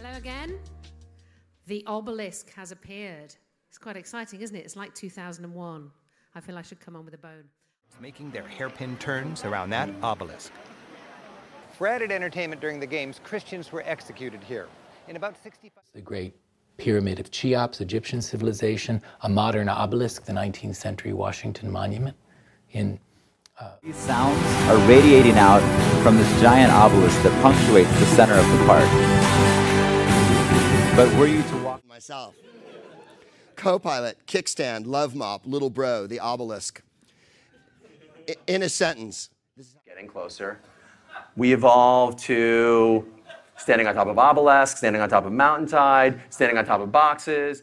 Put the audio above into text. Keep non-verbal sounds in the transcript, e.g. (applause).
Hello again. The obelisk has appeared. It's quite exciting, isn't it? It's like 2001. I feel I should come on with a bone. Making their hairpin turns around that obelisk. For added entertainment during the games, Christians were executed here. In about 65. The great pyramid of Cheops, Egyptian civilization, a modern obelisk, the 19th century Washington Monument in uh, These sounds are radiating out from this giant obelisk that punctuates the center of the park. But (laughs) were you to walk myself. Co-pilot, kickstand, love mop, little bro, the obelisk. I- in a sentence. getting closer. We evolved to standing on top of obelisks, standing on top of mountainside, standing on top of boxes.